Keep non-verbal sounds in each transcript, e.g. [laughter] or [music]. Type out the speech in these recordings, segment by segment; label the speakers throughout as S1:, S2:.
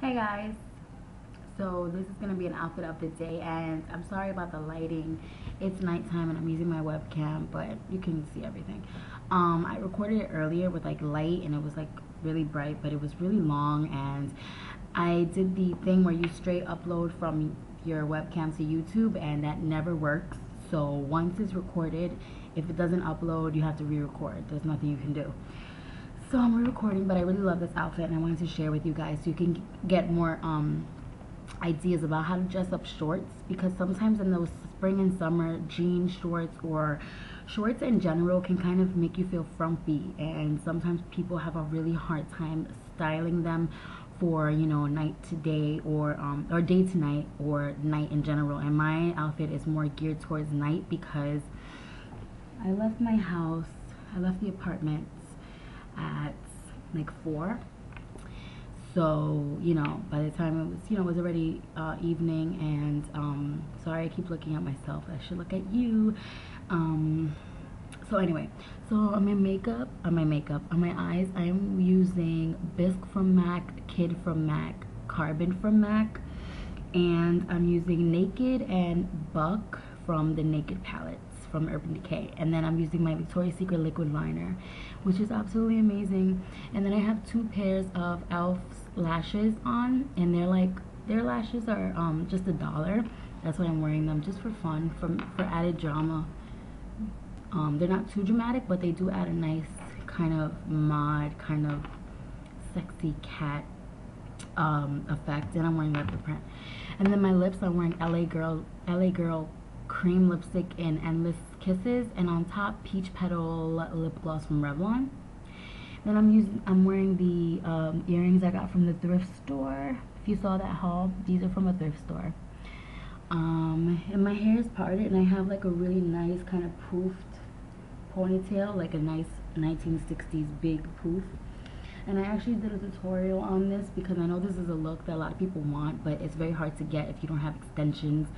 S1: Hey guys, so this is to be an outfit of the day and I'm sorry about the lighting. It's nighttime and I'm using my webcam but you can see everything. Um, I recorded it earlier with like light and it was like really bright but it was really long and I did the thing where you straight upload from your webcam to YouTube and that never works. So once it's recorded, if it doesn't upload, you have to re-record. There's nothing you can do. So I'm re-recording, but I really love this outfit and I wanted to share with you guys so you can get more um, ideas about how to dress up shorts because sometimes in those spring and summer jean shorts or shorts in general can kind of make you feel frumpy and sometimes people have a really hard time styling them for you know night to day or um, or day to night or night in general. And my outfit is more geared towards night because I left my house I left the apartment at like four. So you know by the time it was you know it was already uh, evening and um, sorry I keep looking at myself. I should look at you. Um, so anyway so on my makeup on my makeup on my eyes I'm using Bisque from MAC Kid from MAC Carbon from MAC and I'm using Naked and Buck from the Naked Palettes from Urban Decay. And then I'm using my Victoria's Secret liquid liner, which is absolutely amazing. And then I have two pairs of e.l.f. lashes on, and they're like, their lashes are um, just a dollar. That's why I'm wearing them, just for fun, for, for added drama. Um, they're not too dramatic, but they do add a nice kind of mod, kind of sexy cat um, effect. And I'm wearing leopard print. And then my lips, I'm wearing LA Girl, LA Girl cream lipstick in Endless Kisses, and on top Peach Petal lip gloss from Revlon. Then I'm using, I'm wearing the um, earrings I got from the thrift store. If you saw that haul, these are from a thrift store. Um, and my hair is parted, and I have like a really nice kind of poofed ponytail, like a nice 1960s big poof. And I actually did a tutorial on this because I know this is a look that a lot of people want, but it's very hard to get if you don't have extensions.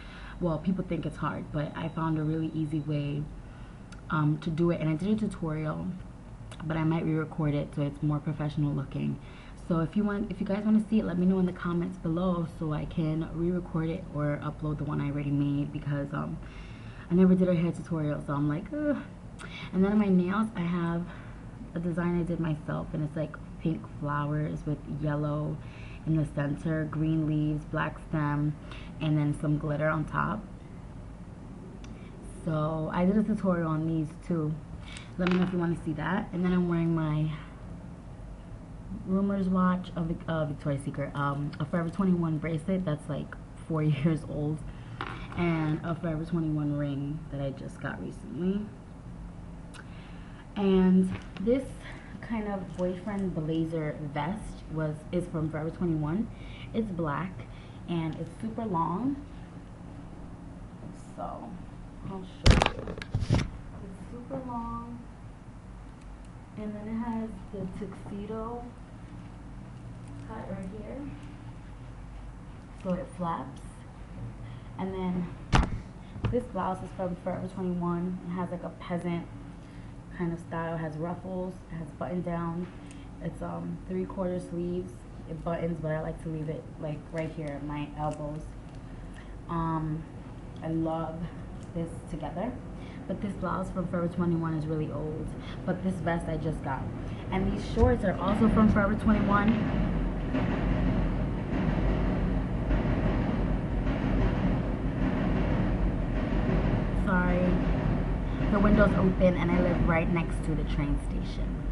S1: Well people think it's hard but I found a really easy way um, to do it. And I did a tutorial but I might re-record it so it's more professional looking. So if you want if you guys want to see it let me know in the comments below so I can re-record it or upload the one I already made because um, I never did a hair tutorial so I'm like Ugh. and then my nails I have a design I did myself and it's like pink flowers with yellow in the center, green leaves, black stem, and then some glitter on top. So I did a tutorial on these too. Let me know if you want to see that. And then I'm wearing my Rumors watch of uh, Victoria's Secret, um, a Forever 21 bracelet that's like four [laughs] years old, and a Forever 21 ring that I just got recently. And this kind of boyfriend blazer vest was is from Forever 21. It's black and it's super long. So I'll show you. It's super long. And then it has the tuxedo cut right here. So it flaps. And then this blouse is from Forever 21. It has like a peasant kind of style. It has ruffles, it has button down. It's um three quarter sleeves. It buttons, but I like to leave it like right here at my elbows. Um, I love this together. But this blouse from Forever 21 is really old. But this vest I just got. And these shorts are also from Forever 21. Sorry the windows open and I live right next to the train station.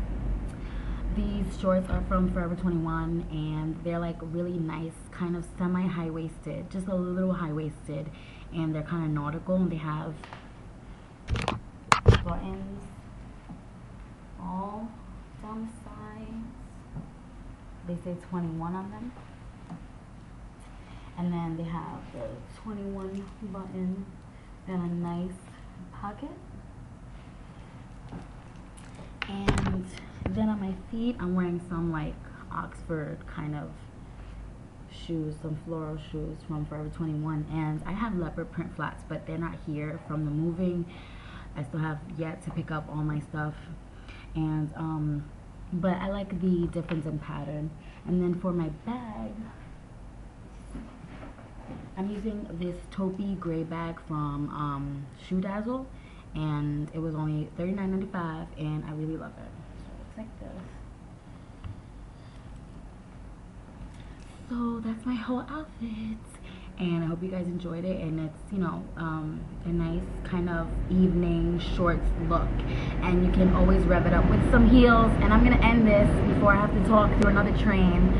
S1: These shorts are from Forever 21 and they're like really nice, kind of semi-high-waisted, just a little high-waisted and they're kind of nautical and they have buttons all down the sides. They say 21 on them. And then they have the 21 button and a nice pocket. And then on my feet, I'm wearing some like Oxford kind of shoes, some floral shoes from Forever 21. And I have leopard print flats, but they're not here from the moving. I still have yet to pick up all my stuff. And, um, but I like the difference in pattern. And then for my bag, I'm using this taupey gray bag from um, Shoe Dazzle, and it was only $39.95, and I really love it. This. So that's my whole outfit. And I hope you guys enjoyed it. And it's you know um, a nice kind of evening shorts look. And you can always rev it up with some heels. And I'm gonna end this before I have to talk through another train